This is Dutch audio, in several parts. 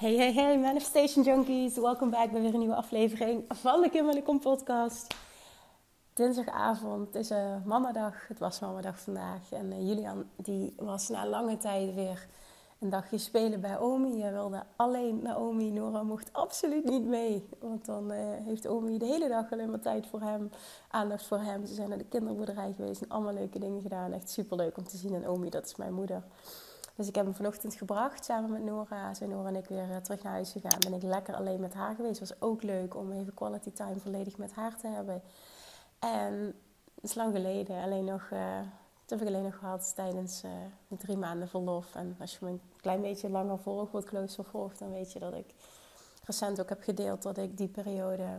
Hey, hey, hey, Manifestation Junkies. Welkom bij weer een nieuwe aflevering van de Kimberly Kom podcast. Dinsdagavond, is uh, mamadag. Het was mamadag vandaag. En uh, Julian die was na lange tijd weer een dagje spelen bij Omi. Hij wilde alleen naar Omi. Nora mocht absoluut niet mee. Want dan uh, heeft Omi de hele dag alleen maar tijd voor hem. Aandacht voor hem. Ze zijn naar de kinderboerderij geweest en allemaal leuke dingen gedaan. Echt super leuk om te zien. En Omi, dat is mijn moeder. Dus ik heb hem vanochtend gebracht samen met Nora. Zijn Nora en ik weer eh, terug naar huis gegaan. Ben ik lekker alleen met haar geweest. Was ook leuk om even quality time volledig met haar te hebben. En het is lang geleden. Alleen nog, uh, dat heb ik alleen nog gehad tijdens uh, drie maanden verlof. En als je me een klein beetje langer volgt, wat closer volgt, dan weet je dat ik recent ook heb gedeeld dat ik die periode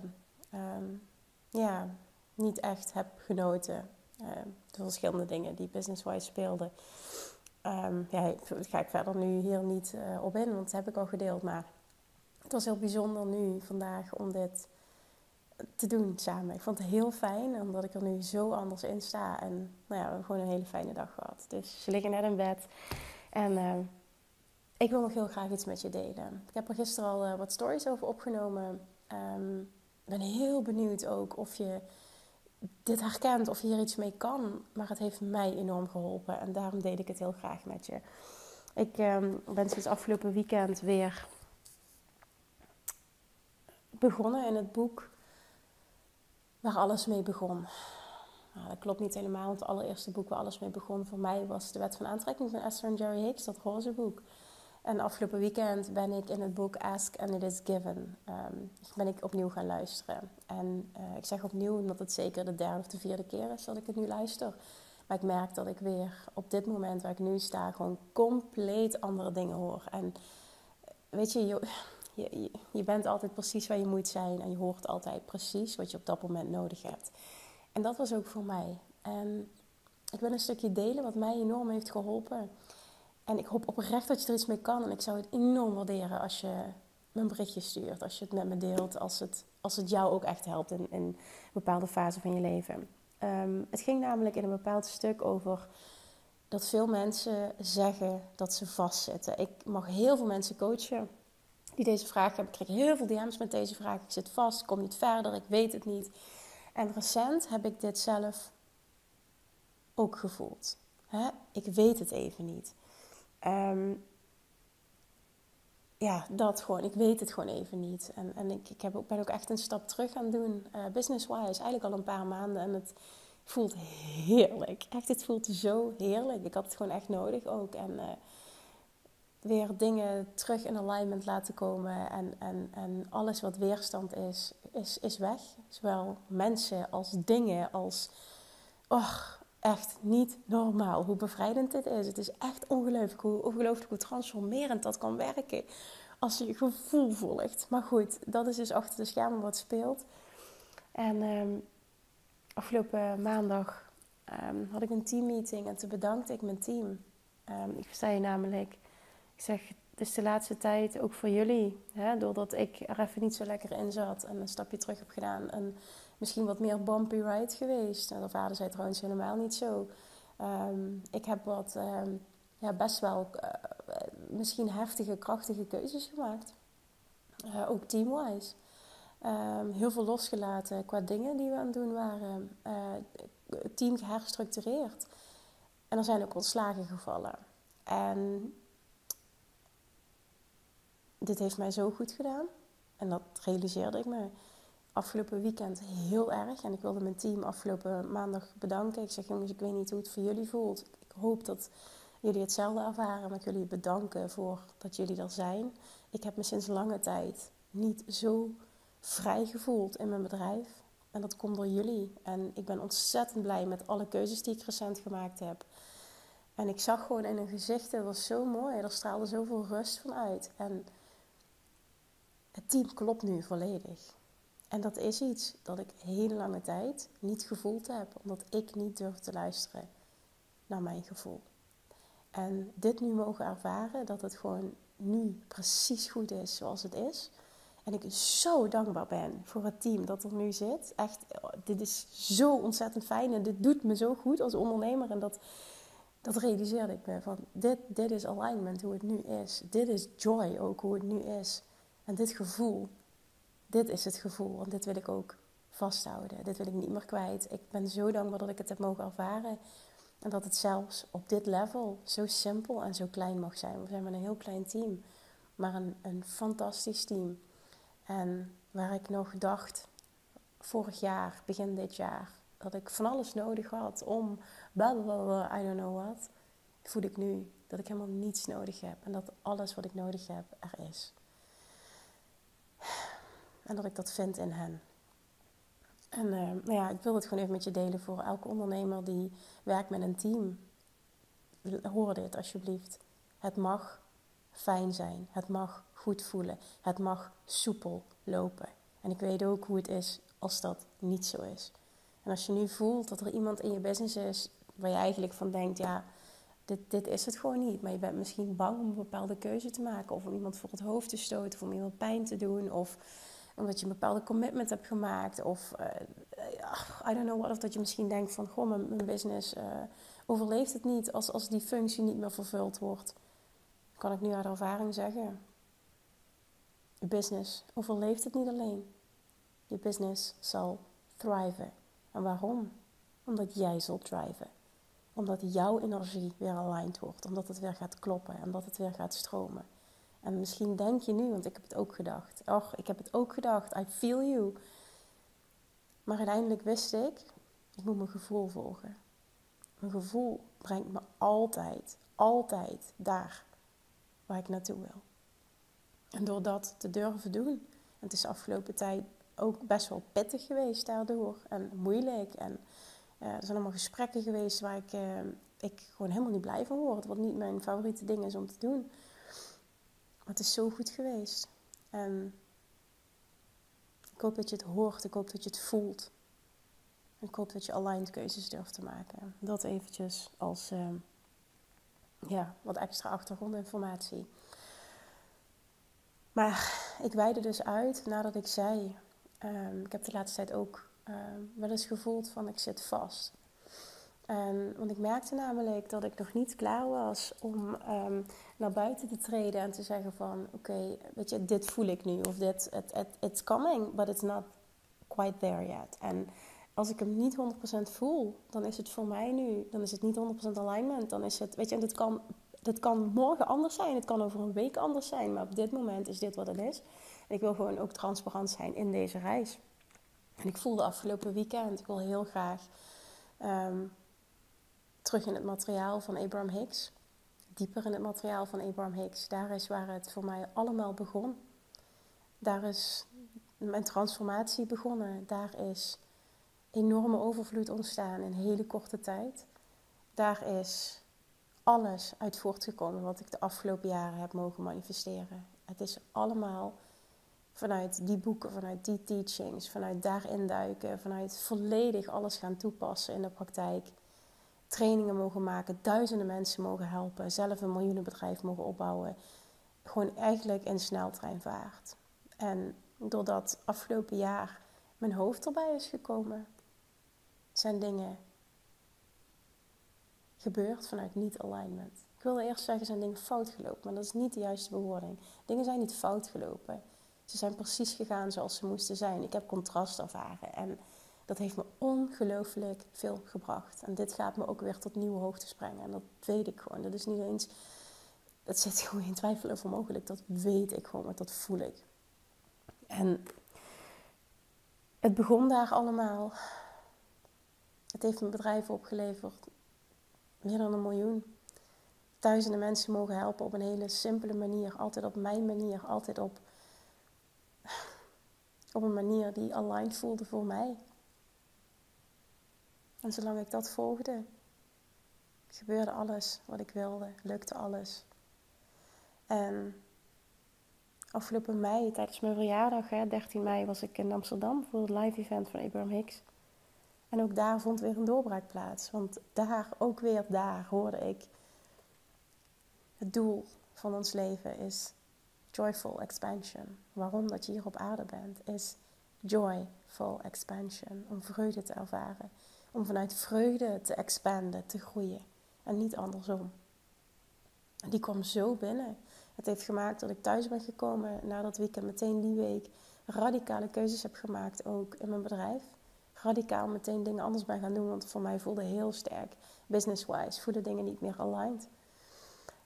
um, ja, niet echt heb genoten. Uh, de verschillende dingen die business-wise speelden. Um, ja, daar ga ik verder nu hier niet uh, op in, want dat heb ik al gedeeld. Maar het was heel bijzonder nu, vandaag, om dit te doen samen. Ik vond het heel fijn, omdat ik er nu zo anders in sta. En nou ja, we hebben gewoon een hele fijne dag gehad. Dus ze liggen net in bed. En uh, ik wil nog heel graag iets met je delen. Ik heb er gisteren al uh, wat stories over opgenomen. Um, ik ben heel benieuwd ook of je dit herkent of hier iets mee kan. Maar het heeft mij enorm geholpen en daarom deed ik het heel graag met je. Ik um, ben sinds afgelopen weekend weer begonnen in het boek waar alles mee begon. Nou, dat klopt niet helemaal, want het allereerste boek waar alles mee begon voor mij was De Wet van Aantrekking van Esther en Jerry Hicks, dat roze boek. En afgelopen weekend ben ik in het boek Ask and It Is Given um, ben ik opnieuw gaan luisteren. En uh, ik zeg opnieuw omdat het zeker de derde of de vierde keer is dat ik het nu luister. Maar ik merk dat ik weer op dit moment waar ik nu sta gewoon compleet andere dingen hoor. En weet je, je, je, je bent altijd precies waar je moet zijn en je hoort altijd precies wat je op dat moment nodig hebt. En dat was ook voor mij. En ik wil een stukje delen wat mij enorm heeft geholpen. En ik hoop oprecht dat je er iets mee kan. En ik zou het enorm waarderen als je me een berichtje stuurt. Als je het met me deelt. Als het, als het jou ook echt helpt in, in een bepaalde fase van je leven. Um, het ging namelijk in een bepaald stuk over dat veel mensen zeggen dat ze vastzitten. Ik mag heel veel mensen coachen die deze vraag hebben. Ik krijg heel veel DM's met deze vraag. Ik zit vast, ik kom niet verder, ik weet het niet. En recent heb ik dit zelf ook gevoeld. Ik weet het even niet. Um, ja, dat gewoon. Ik weet het gewoon even niet. En, en ik, ik heb ben ook echt een stap terug gaan doen. Uh, Business-wise, eigenlijk al een paar maanden. En het voelt heerlijk. Echt, het voelt zo heerlijk. Ik had het gewoon echt nodig ook. En uh, weer dingen terug in alignment laten komen. En, en, en alles wat weerstand is, is, is weg. Zowel mensen als dingen als... Och, echt niet normaal hoe bevrijdend dit is. Het is echt ongelooflijk hoe, ongelooflijk hoe transformerend dat kan werken als je je gevoel volgt. Maar goed, dat is dus achter de schermen wat speelt. En um, afgelopen maandag um, had ik een teammeeting en toen bedankte ik mijn team. Um, ik zei namelijk, ik zeg, het is de laatste tijd ook voor jullie. Hè, doordat ik er even niet zo lekker in zat en een stapje terug heb gedaan. En misschien wat meer bumpy ride geweest. Nou, dat vader zei trouwens helemaal niet zo. Um, ik heb wat um, ja, best wel uh, misschien heftige, krachtige keuzes gemaakt. Uh, ook teamwise. Um, heel veel losgelaten qua dingen die we aan het doen waren. Het team geherstructureerd. En er zijn ook ontslagen gevallen. En dit heeft mij zo goed gedaan. En dat realiseerde ik me afgelopen weekend heel erg. En ik wilde mijn team afgelopen maandag bedanken. Ik zeg, jongens, ik weet niet hoe het voor jullie voelt. Ik hoop dat jullie hetzelfde ervaren. Maar jullie bedanken voor dat jullie er zijn. Ik heb me sinds lange tijd niet zo vrij gevoeld in mijn bedrijf. En dat komt door jullie. En ik ben ontzettend blij met alle keuzes die ik recent gemaakt heb. En ik zag gewoon in hun gezichten, het was zo mooi. Er straalde zoveel rust van uit. En het team klopt nu volledig. En dat is iets dat ik hele lange tijd niet gevoeld heb, omdat ik niet durf te luisteren naar mijn gevoel. En dit nu mogen ervaren, dat het gewoon nu precies goed is zoals het is. En ik zo dankbaar ben voor het team dat er nu zit. Echt, dit is zo ontzettend fijn en dit doet me zo goed als ondernemer. En dat, dat realiseerde ik me. Van dit, dit is alignment, hoe het nu is. Dit is joy ook, hoe het nu is. En dit gevoel, dit is het gevoel. En dit wil ik ook vasthouden. Dit wil ik niet meer kwijt. Ik ben zo dankbaar dat ik het heb mogen ervaren. En dat het zelfs op dit level zo simpel en zo klein mag zijn. We zijn met een heel klein team, maar een, een fantastisch team. En waar ik nog dacht, vorig jaar, begin dit jaar, dat ik van alles nodig had om blablabla, I don't know what, voel ik nu dat ik helemaal niets nodig heb. En dat alles wat ik nodig heb er is. En dat ik dat vind in hen. En uh, nou ja, ik wil het gewoon even met je delen voor elke ondernemer die werkt met een team. Hoor dit alsjeblieft. Het mag fijn zijn. Het mag goed voelen. Het mag soepel lopen. En ik weet ook hoe het is als dat niet zo is. En als je nu voelt dat er iemand in je business is waar je eigenlijk van denkt, ja, dit, dit is het gewoon niet. Maar je bent misschien bang om een bepaalde keuze te maken. Of om iemand voor het hoofd te stoten. Of om iemand pijn te doen. Of omdat je een bepaalde commitment hebt gemaakt. Of uh, I don't know what. Of dat je misschien denkt van, goh, mijn, business uh, overleeft het niet als, als die functie niet meer vervuld wordt. Kan ik nu uit ervaring zeggen. Je business overleeft het niet alleen. Je business zal thriven. En waarom? Omdat jij zult thriven. Omdat jouw energie weer aligned wordt. Omdat het weer gaat kloppen. En omdat het weer gaat stromen. En misschien denk je nu, want ik heb het ook gedacht. Och, ik heb het ook gedacht. I feel you. Maar uiteindelijk wist ik, ik moet mijn gevoel volgen. Mijn gevoel brengt me altijd, altijd daar waar ik naartoe wil. En door dat te durven doen, en het is de afgelopen tijd ook best wel pittig geweest daardoor en moeilijk. En uh, er zijn allemaal gesprekken geweest waar ik, uh, ik gewoon helemaal niet blij van word, wat niet mijn favoriete ding is om te doen. Het is zo goed geweest. En ik hoop dat je het hoort, ik hoop dat je het voelt. En ik hoop dat je aligned keuzes durft te maken. Dat eventjes als uh, ja, wat extra achtergrondinformatie. Maar ik wijde dus uit nadat ik zei. Um, ik heb de laatste tijd ook wel eens gevoeld van ik zit vast. En, want ik merkte namelijk dat ik nog niet klaar was om um, naar buiten te treden en te zeggen van oké, weet je, dit voel ik nu. Of dit, it, it, it's coming, but it's not quite there yet. En als ik hem niet 100% voel, dan is het voor mij nu, dan is het niet 100% alignment. Dan is het, weet je, en dit kan, dit kan morgen anders zijn, het kan over een week anders zijn, maar op dit moment is dit wat het is. En ik wil gewoon ook transparant zijn in deze reis. En ik voelde afgelopen weekend, ik wil heel graag um, terug in het materiaal van Abraham Hicks. Dieper in het materiaal van Abraham Hicks. Daar is waar het voor mij allemaal begon. Daar is mijn transformatie begonnen. Daar is enorme overvloed ontstaan in hele korte tijd. Daar is alles uit voortgekomen wat ik de afgelopen jaren heb mogen manifesteren. Het is allemaal vanuit die boeken, vanuit die teachings, vanuit daarin duiken, vanuit volledig alles gaan toepassen in de praktijk. Trainingen mogen maken, duizenden mensen mogen helpen, zelf een miljoenenbedrijf mogen opbouwen. Gewoon eigenlijk in sneltreinvaart. En doordat afgelopen jaar mijn hoofd erbij is gekomen, zijn dingen gebeurd vanuit niet-alignment. Ik wilde eerst zeggen, zijn dingen fout gelopen, maar dat is niet de juiste bewoording. Dingen zijn niet fout gelopen. Ze zijn precies gegaan zoals ze moesten zijn. Ik heb contrast ervaren en dat heeft me ongelooflijk veel gebracht. En dit gaat me ook weer tot nieuwe hoogtes brengen. En dat weet ik gewoon. Dat is niet eens. Dat zit gewoon in twijfel over mogelijk. Dat weet ik gewoon, maar dat voel ik. En het begon daar allemaal. Het heeft mijn bedrijf opgeleverd. Meer dan een miljoen. Duizenden mensen mogen helpen op een hele simpele manier. Altijd op mijn manier. Altijd op op een manier die aligned voelde voor mij. En zolang ik dat volgde, gebeurde alles wat ik wilde, lukte alles. En afgelopen mei, tijdens mijn verjaardag, hè, 13 mei, was ik in Amsterdam voor het live event van Abraham Hicks. En ook daar vond weer een doorbraak plaats. Want daar, ook weer daar, hoorde ik... Het doel van ons leven is joyful expansion. Waarom dat je hier op aarde bent, is joyful expansion. Om vreugde te ervaren. Om vanuit vreugde te expanden, te groeien. En niet andersom. Die kwam zo binnen. Het heeft gemaakt dat ik thuis ben gekomen na dat weekend, meteen die week, radicale keuzes heb gemaakt ook in mijn bedrijf. Radicaal meteen dingen anders ben gaan doen, want voor mij voelde heel sterk, business-wise, voelde dingen niet meer aligned.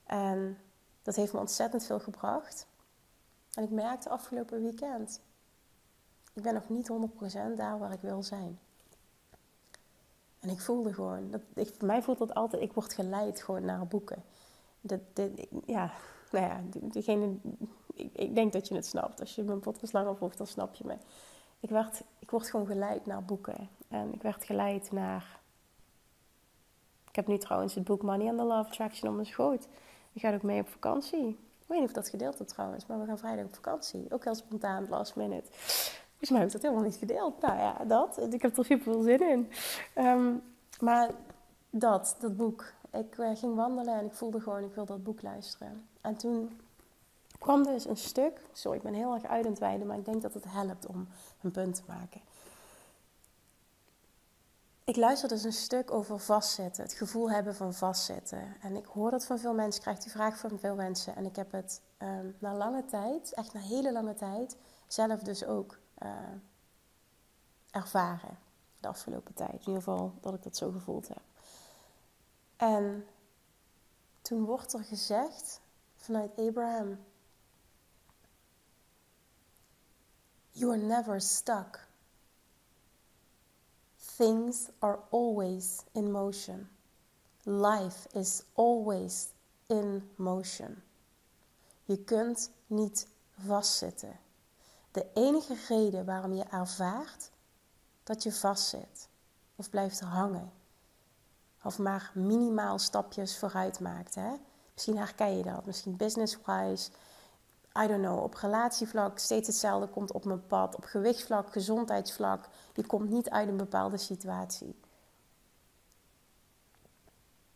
En dat heeft me ontzettend veel gebracht. En ik merkte afgelopen weekend, ik ben nog niet 100% daar waar ik wil zijn. En ik voelde gewoon, dat, ik, voor mij voelt dat altijd, ik word geleid gewoon naar boeken. Dat, dat, ja, nou ja, degene, ik, ik, denk dat je het snapt. Als je mijn podcast langer volgt, dan snap je me. Ik, werd, ik word gewoon geleid naar boeken. En ik werd geleid naar... Ik heb nu trouwens het boek Money and the Love Attraction op mijn schoot. Ik ga ook mee op vakantie. Ik weet niet of dat gedeeld trouwens, maar we gaan vrijdag op vakantie. Ook heel spontaan, last minute. Volgens mij heb ik dat helemaal niet gedeeld. Nou ja, dat. Ik heb er super veel zin in. Ehm, maar dat, dat boek. Ik uh, ging wandelen en ik voelde gewoon, ik wil dat boek luisteren. En toen kwam dus een stuk. Sorry, ik ben heel erg uit aan het wijden, maar ik denk dat het helpt om een punt te maken. Ik luister dus een stuk over vastzitten, het gevoel hebben van vastzitten. En ik hoor dat van veel mensen, krijg die vraag van veel mensen. En ik heb het um, na lange tijd, echt na hele lange tijd, zelf dus ook uh, ervaren. De afgelopen tijd. In ieder geval dat ik dat zo gevoeld heb. En toen wordt er gezegd vanuit Abraham: You are never stuck. Things are always in motion. Life is always in motion. Je kunt niet vastzitten. De enige reden waarom je ervaart dat je vastzit of blijft hangen, of maar minimaal stapjes vooruit maakt. Hè? Misschien herken je dat, misschien business-wise, I don't know, op relatievlak steeds hetzelfde komt op mijn pad, op gewichtsvlak, gezondheidsvlak, je komt niet uit een bepaalde situatie.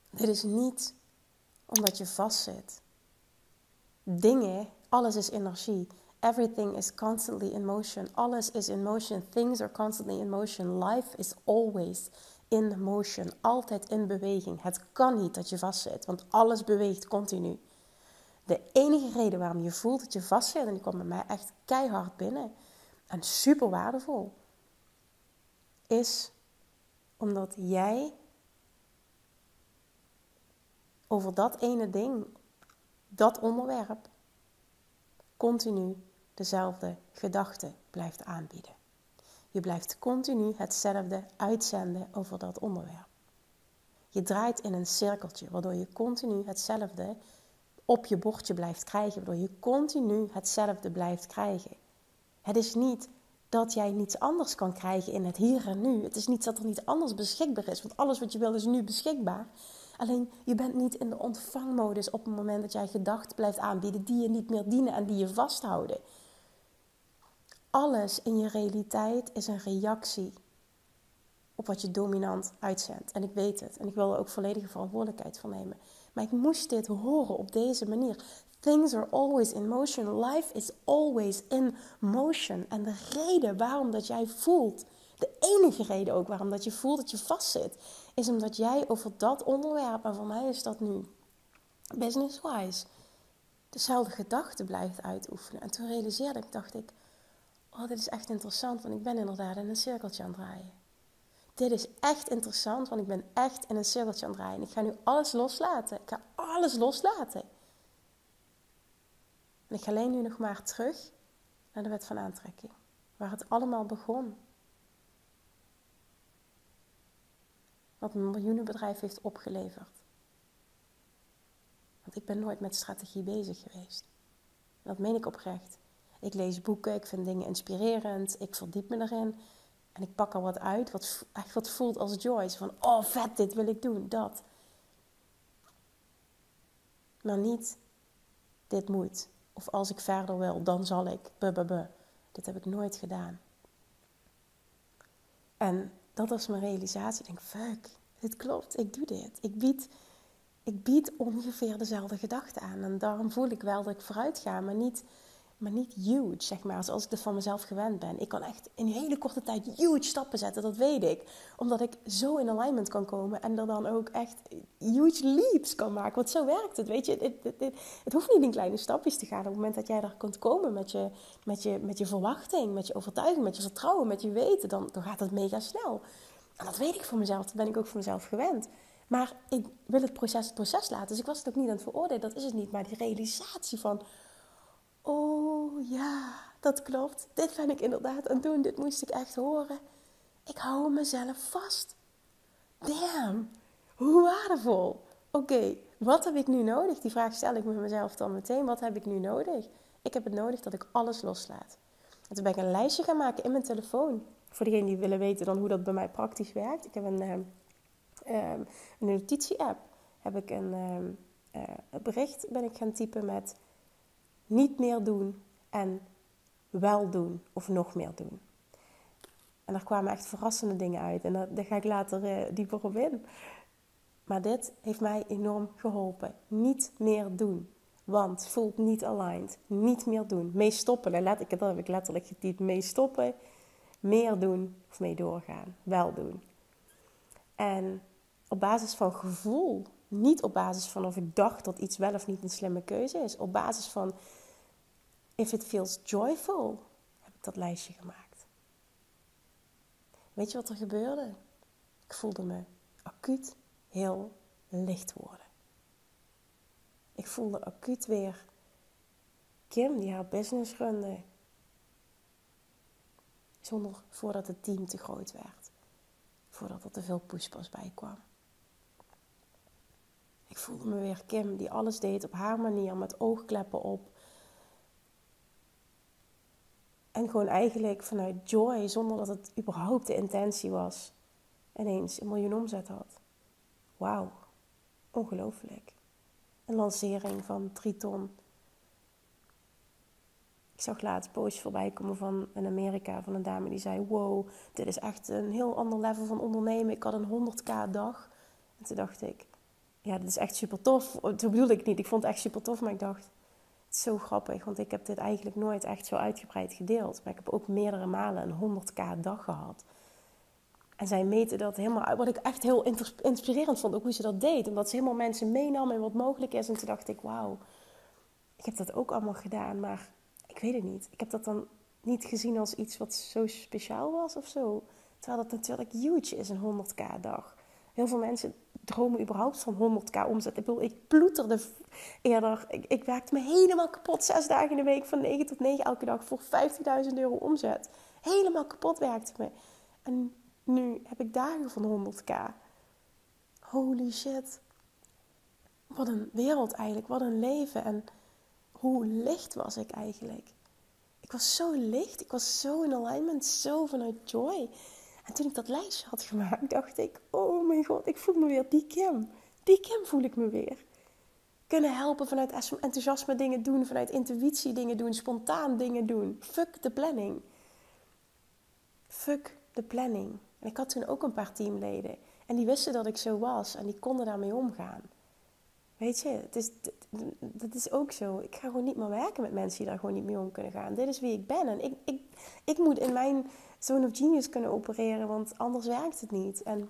Dit is niet omdat je vastzit. Dingen, alles is energie. Everything is constantly in motion. Alles is in motion. Things are constantly in motion. Life is always in motion. Altijd in beweging. Het kan niet dat je vastzit, want alles beweegt continu. De enige reden waarom je voelt dat je vastzit, en die komt bij mij echt keihard binnen en super waardevol, is omdat jij over dat ene ding, dat onderwerp, continu dezelfde gedachten blijft aanbieden. Je blijft continu hetzelfde uitzenden over dat onderwerp. Je draait in een cirkeltje, waardoor je continu hetzelfde op je bordje blijft krijgen, waardoor je continu hetzelfde blijft krijgen. Het is niet dat jij niets anders kan krijgen in het hier en nu. Het is niet dat er niet anders beschikbaar is, want alles wat je wil is nu beschikbaar. Alleen je bent niet in de ontvangmodus op het moment dat jij gedachten blijft aanbieden die je niet meer dienen en die je vasthouden. Alles in je realiteit is een reactie op wat je dominant uitzendt. En ik weet het. En ik wil er ook volledige verantwoordelijkheid voor nemen. Maar ik moest dit horen op deze manier. Things are always in motion. Life is always in motion. En de reden waarom dat jij voelt, de enige reden ook waarom dat je voelt dat je vastzit, is omdat jij over dat onderwerp, en voor mij is dat nu business-wise, dezelfde gedachten blijft uitoefenen. En toen realiseerde ik, dacht ik, oh, dit is echt interessant, want ik ben inderdaad in een cirkeltje aan het draaien. Dit is echt interessant, want ik ben echt in een cirkeltje aan het draaien. Ik ga nu alles loslaten. Ik ga alles loslaten. En ik ga alleen nu nog maar terug naar de wet van aantrekking. Waar het allemaal begon. Wat een miljoenenbedrijf heeft opgeleverd. Want ik ben nooit met strategie bezig geweest. dat meen ik oprecht. Ik lees boeken, ik vind dingen inspirerend, ik verdiep me erin. En ik pak er wat uit, wat echt wat voelt als joy. Van, oh vet, dit wil ik doen, dat. Maar niet, dit moet. Of als ik verder wil, dan zal ik. Buh, Dit heb ik nooit gedaan. En dat was mijn realisatie. Ik denk, fuck, dit klopt, ik doe dit. Ik bied, ik bied ongeveer dezelfde gedachten aan. En daarom voel ik wel dat ik vooruit ga, maar niet maar niet huge, zeg maar, zoals ik dat van mezelf gewend ben. Ik kan echt in een hele korte tijd huge stappen zetten, dat weet ik. Omdat ik zo in alignment kan komen en er dan ook echt huge leaps kan maken. Want zo werkt het, weet je. Het, het, het, hoeft niet in kleine stapjes te gaan. Op het moment dat jij daar kunt komen met je, met je, met je verwachting, met je overtuiging, met je vertrouwen, met je weten, dan, dan gaat het mega snel. En dat weet ik voor mezelf, dat ben ik ook voor mezelf gewend. Maar ik wil het proces het proces laten. Dus ik was het ook niet aan het veroordelen, dat is het niet. Maar die realisatie van Oh ja, dat klopt. Dit ben ik inderdaad aan het doen. Dit moest ik echt horen. Ik hou mezelf vast. Damn, hoe waardevol. Oké, wat heb ik nu nodig? Die vraag stel ik me mezelf dan meteen. Wat heb ik nu nodig? Ik heb het nodig dat ik alles loslaat. En toen ben ik een lijstje gaan maken in mijn telefoon. Voor degenen die willen weten dan hoe dat bij mij praktisch werkt. Ik heb een, um, een notitie-app. Heb ik een, um, uh, bericht ben ik gaan typen met niet meer doen en wel doen of nog meer doen. En daar kwamen echt verrassende dingen uit en daar, ga ik later uh, dieper op in. Maar dit heeft mij enorm geholpen. Niet meer doen. Want voelt niet aligned. Niet meer doen. Mee stoppen. En let, ik, dat heb ik letterlijk getypt. Mee stoppen. Meer doen. Of mee doorgaan. Wel doen. En op basis van gevoel. Niet op basis van of ik dacht dat iets wel of niet een slimme keuze is. Op basis van If it feels joyful, heb ik dat lijstje gemaakt. Weet je wat er gebeurde? Ik voelde me acuut heel licht worden. Ik voelde acuut weer Kim die haar business runde. Zonder voordat het team te groot werd. Voordat er te veel pushpas bij kwam. Ik voelde me weer Kim die alles deed op haar manier met oogkleppen op En gewoon eigenlijk vanuit joy, zonder dat het überhaupt de intentie was, ineens een miljoen omzet had. Wauw, ongelooflijk. Een lancering van Triton. Ik zag laatst posts voorbij komen van in Amerika van een dame die zei: Wow, dit is echt een heel ander level van ondernemen. Ik had een 100k dag. En toen dacht ik: Ja, dit is echt super tof. Zo bedoelde ik niet. Ik vond het echt super tof, maar ik dacht: zo grappig, want ik heb dit eigenlijk nooit echt zo uitgebreid gedeeld. Maar ik heb ook meerdere malen een 100k dag gehad. En zij meten dat helemaal Wat ik echt heel inspirerend vond, ook hoe ze dat deed. Omdat ze helemaal mensen meenam en wat mogelijk is. En toen dacht ik, wauw, ik heb dat ook allemaal gedaan. Maar ik weet het niet. Ik heb dat dan niet gezien als iets wat zo speciaal was of zo. Terwijl dat natuurlijk huge is, een 100k dag. Heel veel mensen dromen überhaupt van 100k omzet. Ik bedoel, ik ploeterde eerder. Ik, ik werkte me helemaal kapot. Zes dagen in de week van 9 tot 9 elke dag voor 50.000 euro omzet. Helemaal kapot werkte me. En nu heb ik dagen van 100k. Holy shit. Wat een wereld eigenlijk. Wat een leven. En hoe licht was ik eigenlijk? Ik was zo licht. Ik was zo in alignment. Zo vanuit joy. En toen ik dat lijstje had gemaakt, dacht ik: Oh mijn god, ik voel me weer die Kim. Die Kim voel ik me weer. Kunnen helpen vanuit enthousiasme dingen doen, vanuit intuïtie dingen doen, spontaan dingen doen. Fuck de planning. Fuck de planning. En ik had toen ook een paar teamleden. En die wisten dat ik zo was en die konden daarmee omgaan. Weet je, het is, dat is ook zo. Ik ga gewoon niet meer werken met mensen die daar gewoon niet mee om kunnen gaan. Dit is wie ik ben. En ik, ik, ik moet in mijn zone of genius kunnen opereren, want anders werkt het niet. En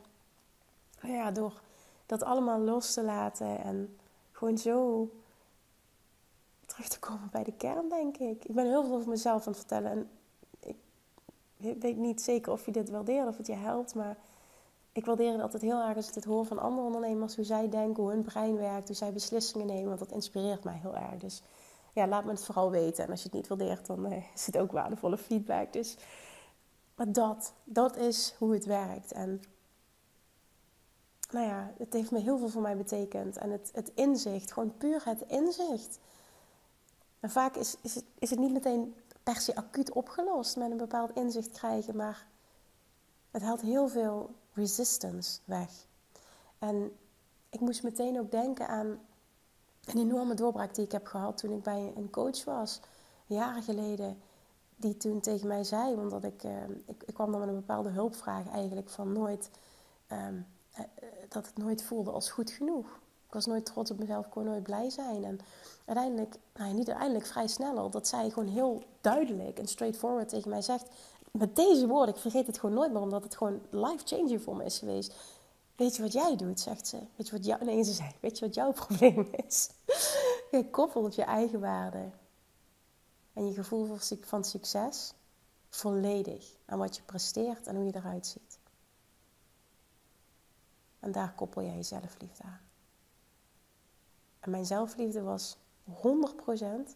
nou ja, door dat allemaal los te laten en gewoon zo terug te komen bij de kern, denk ik. Ik ben heel veel over mezelf aan het vertellen en ik weet niet zeker of je dit waardeert, of het je helpt, maar ik waardeer het altijd heel erg als ik het hoor van andere ondernemers, hoe zij denken, hoe hun brein werkt, hoe zij beslissingen nemen, want dat inspireert mij heel erg. Dus ja, laat me het vooral weten. En als je het niet waardeert, dan uh, is het ook waardevolle feedback. Dus maar dat, dat is hoe het werkt. En nou ja, het heeft me heel veel voor mij betekend. En het, het inzicht, gewoon puur het inzicht. En vaak is, is, het, is het niet meteen per se acuut opgelost met een bepaald inzicht krijgen, maar het haalt heel veel resistance weg. En ik moest meteen ook denken aan een enorme doorbraak die ik heb gehad toen ik bij een coach was, jaren geleden die toen tegen mij zei, omdat ik, uh, ik, ik, kwam dan met een bepaalde hulpvraag eigenlijk van nooit, um, uh, dat het nooit voelde als goed genoeg. Ik was nooit trots op mezelf, ik kon nooit blij zijn. En uiteindelijk, nou niet uiteindelijk, vrij snel al, dat zij gewoon heel duidelijk en straightforward tegen mij zegt. Met deze woorden, ik vergeet het gewoon nooit meer, omdat het gewoon life-changing voor me is geweest. Weet je wat jij doet, zegt ze. Weet je wat jou, nee, ze weet je wat jouw probleem is? je koppelt je eigen waarde en je gevoel van succes volledig aan wat je presteert en hoe je eruit ziet. En daar koppel jij je zelfliefde aan. En mijn zelfliefde was 100%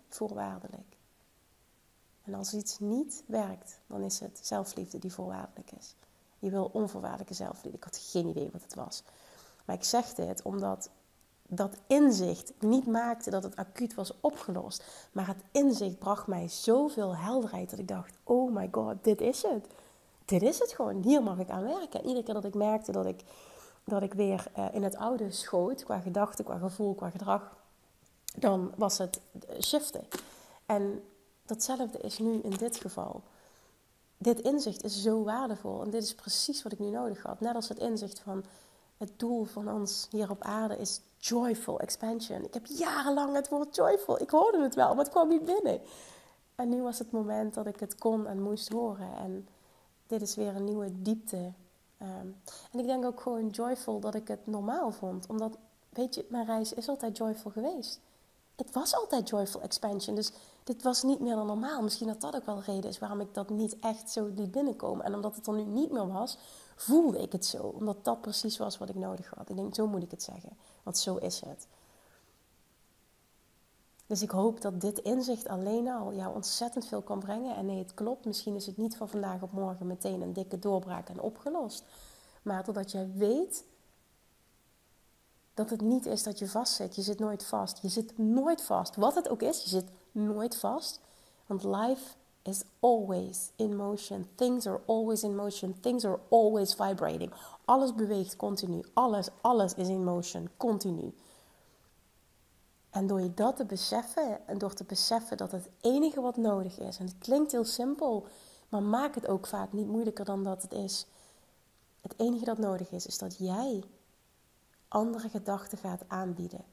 voorwaardelijk. En als iets niet werkt, dan is het zelfliefde die voorwaardelijk is. Je wil onvoorwaardelijke zelfliefde. Ik had geen idee wat het was. Maar ik zeg dit omdat dat inzicht niet maakte dat het acuut was opgelost. Maar het inzicht bracht mij zoveel helderheid dat ik dacht: oh my god, dit is het. Dit is het gewoon. Hier mag ik aan werken. En iedere keer dat ik merkte dat ik, dat ik weer uh, in het oude schoot, qua gedachten, qua gevoel, qua gedrag, dan was het shiften. En datzelfde is nu in dit geval. Dit inzicht is zo waardevol en dit is precies wat ik nu nodig had. Net als het inzicht van het doel van ons hier op aarde is joyful expansion. Ik heb jarenlang het woord joyful. Ik hoorde het wel, maar het kwam niet binnen. En nu was het moment dat ik het kon en moest horen. En dit is weer een nieuwe diepte. Ehm, en ik denk ook gewoon joyful dat ik het normaal vond. Omdat, weet je, mijn reis is altijd joyful geweest. Het was altijd joyful expansion. Dus dit was niet meer dan normaal. Misschien dat dat ook wel reden is waarom ik dat niet echt zo liet binnenkomen. En omdat het er nu niet meer was, voelde ik het zo. Omdat dat precies was wat ik nodig had. Ik denk, zo moet ik het zeggen. Want zo is het. Dus ik hoop dat dit inzicht alleen al jou ontzettend veel kan brengen. En nee, het klopt. Misschien is het niet van vandaag op morgen meteen een dikke doorbraak en opgelost. Maar totdat jij weet dat het niet is dat je vastzit. Je zit nooit vast. Je zit nooit vast. Wat het ook is, je zit nooit vast. Want life is always in motion. Things are always in motion. Things are always vibrating. Alles beweegt continu. Alles, alles is in motion, continu. En door je dat te beseffen en door te beseffen dat het enige wat nodig is, en het klinkt heel simpel, maar maak het ook vaak niet moeilijker dan dat het is. Het enige dat nodig is, is dat jij andere gedachten gaat aanbieden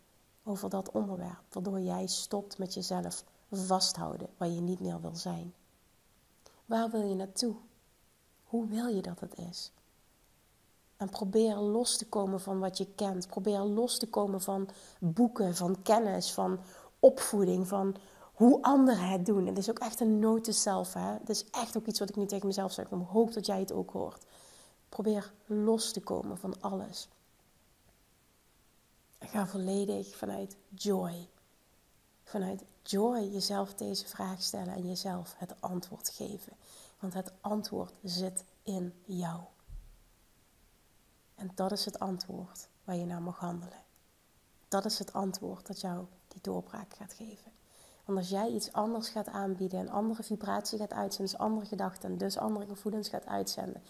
over dat onderwerp, waardoor jij stopt met jezelf vasthouden waar je niet meer wil zijn. Waar wil je naartoe? Hoe wil je dat het is? En probeer los te komen van wat je kent. Probeer los te komen van boeken, van kennis, van opvoeding, van hoe anderen het doen. Het is ook echt een note zelf. Hè? Het is echt ook iets wat ik nu tegen mezelf zeg. Ik hoop dat jij het ook hoort. Probeer los te komen van alles. En ga volledig vanuit joy. Vanuit joy jezelf deze vraag stellen en jezelf het antwoord geven. Want het antwoord zit in jou. En dat is het antwoord waar je naar mag handelen. Dat is het antwoord dat jou die doorbraak gaat geven. Want als jij iets anders gaat aanbieden, een andere vibratie gaat uitzenden, dus andere gedachten en dus andere gevoelens gaat uitzenden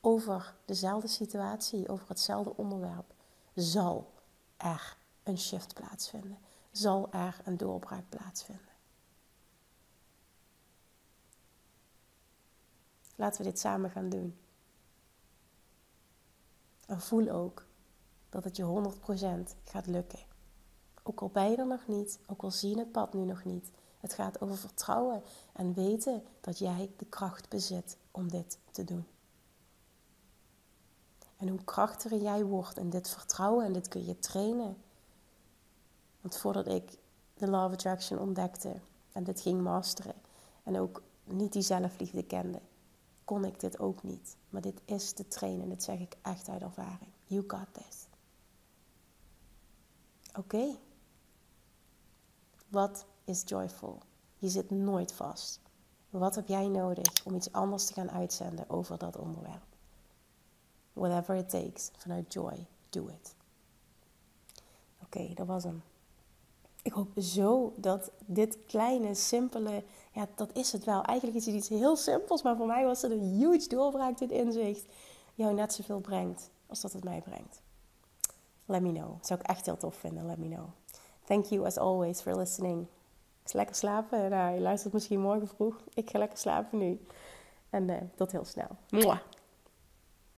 over dezelfde situatie, over hetzelfde onderwerp, zal er een shift plaatsvinden. Zal er een doorbraak plaatsvinden. Laten we dit samen gaan doen. En voel ook dat het je 100% gaat lukken. Ook al ben je er nog niet, ook al zie je het pad nu nog niet. Het gaat over vertrouwen en weten dat jij de kracht bezit om dit te doen. En hoe krachtiger jij wordt in dit vertrouwen, en dit kun je trainen. Want voordat ik de of Attraction ontdekte en dit ging masteren en ook niet die zelfliefde kende, kon ik dit ook niet. Maar dit is te trainen. Dit zeg ik echt uit ervaring. You got this. Oké. Wat is joyful? Je zit nooit vast. Wat heb jij nodig om iets anders te gaan uitzenden over dat onderwerp? Whatever it takes, vanuit joy, do it. Oké, dat was hem. Ik hoop zo dat dit kleine, simpele, ja, dat is het wel. Eigenlijk is het iets heel simpels, maar voor mij was het een huge doorbraak, dit inzicht. Jou net zoveel brengt als dat het mij brengt. Let me know. zou ik echt heel tof vinden. Let me know. Thank you as always for listening. Ik lekker slapen. Nou, je luistert misschien morgen vroeg. Ik ga lekker slapen nu. En uh, tot heel snel. Mwah.